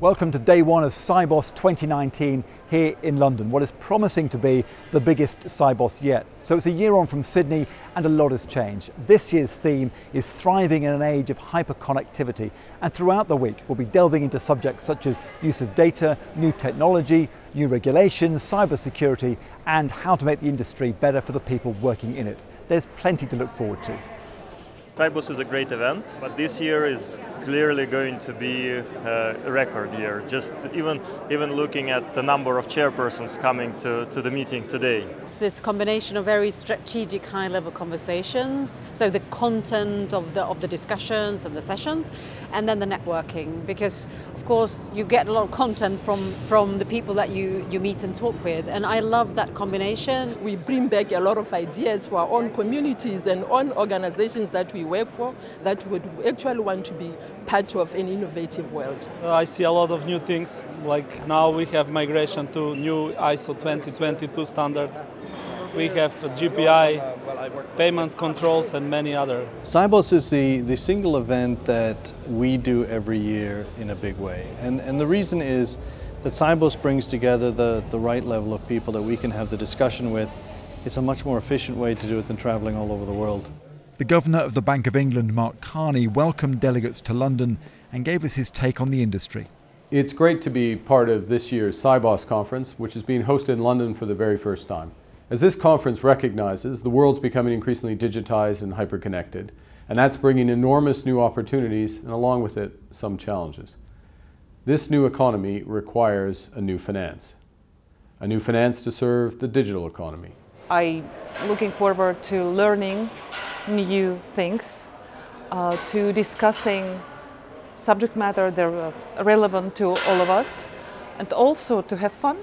Welcome to day one of Sibos 2019 here in London, what is promising to be the biggest Sibos yet. So it's a year on from Sydney and a lot has changed. This year's theme is thriving in an age of hyperconnectivity and throughout the week we'll be delving into subjects such as use of data, new technology, new regulations, cybersecurity and how to make the industry better for the people working in it. There's plenty to look forward to. Sibos is a great event, but this year is clearly going to be uh, a record year. Just even even looking at the number of chairpersons coming to, to the meeting today. It's this combination of very strategic high-level conversations, so the content of the of the discussions and the sessions, and then the networking. Because of course you get a lot of content from from the people that you you meet and talk with, and I love that combination. We bring back a lot of ideas for our own communities and own organizations that we work for that would actually want to be part of an innovative world. Uh, I see a lot of new things, like now we have migration to new ISO 2022 standard. We have GPI, payments controls, and many other. Sibos is the, the single event that we do every year in a big way. And, and the reason is that Sibos brings together the, the right level of people that we can have the discussion with. It's a much more efficient way to do it than traveling all over the world. The Governor of the Bank of England, Mark Carney, welcomed delegates to London and gave us his take on the industry. It's great to be part of this year's Sibos conference, which is being hosted in London for the very first time. As this conference recognizes, the world's becoming increasingly digitized and hyperconnected, and that's bringing enormous new opportunities and along with it, some challenges. This new economy requires a new finance, a new finance to serve the digital economy. I'm looking forward to learning new things, uh, to discussing subject matter that are relevant to all of us, and also to have fun.